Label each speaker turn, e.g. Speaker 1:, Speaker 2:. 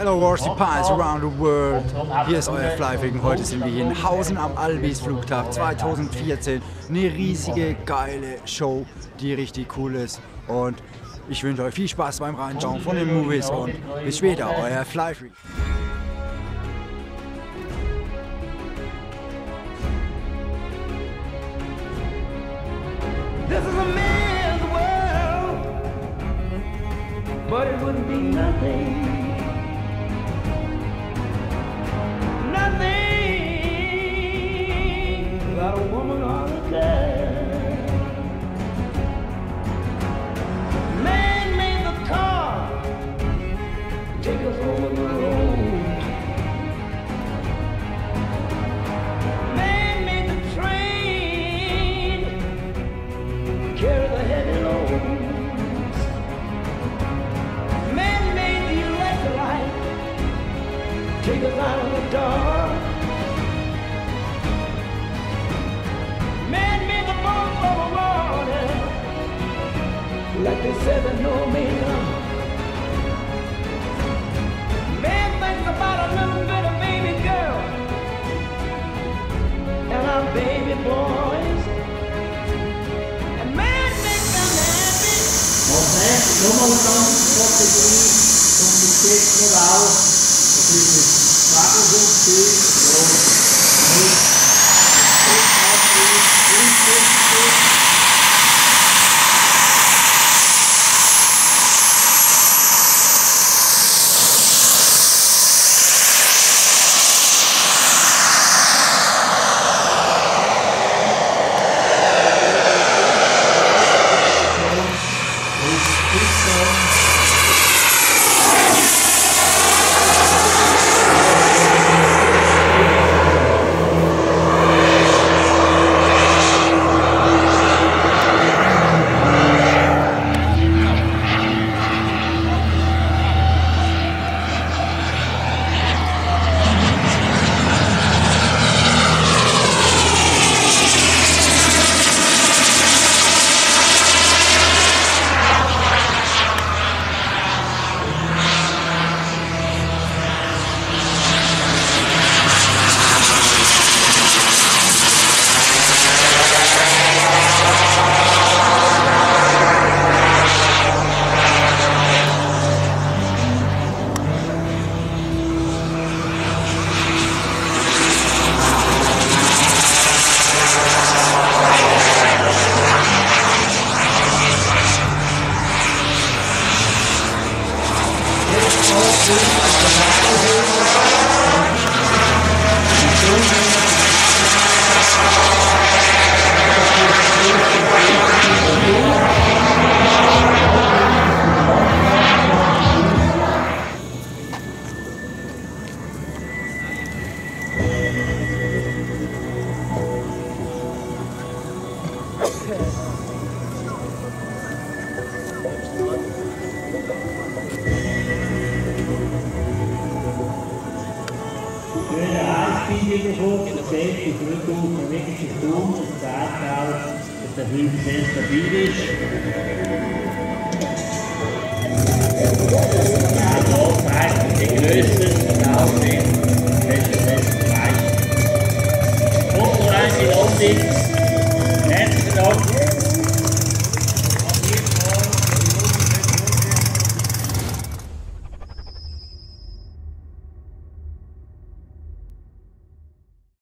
Speaker 1: Hello Warsy Pies around the world. Hier ist euer Flyfing. Heute sind wir hier in Hausen am Albis Flugtag 2014. Eine riesige, geile Show, die richtig cool ist. Und ich wünsche euch viel Spaß beim Reinschauen von den Movies und bis später, euer Flyfreak.
Speaker 2: This is a man's world, but it wouldn't be. Nothing take us over the road. Man made the train carry the heavy loads. Man made the electric light take us out of the dark. Man made the boat for the water like they said no. Man
Speaker 3: Vamos montar um pouco de um buquê floral. Que sonho. Durch den Eisbindung gesehen, die Brücke wirklich Sturm und zeigt auch, dass der Wind sehr stabil ist.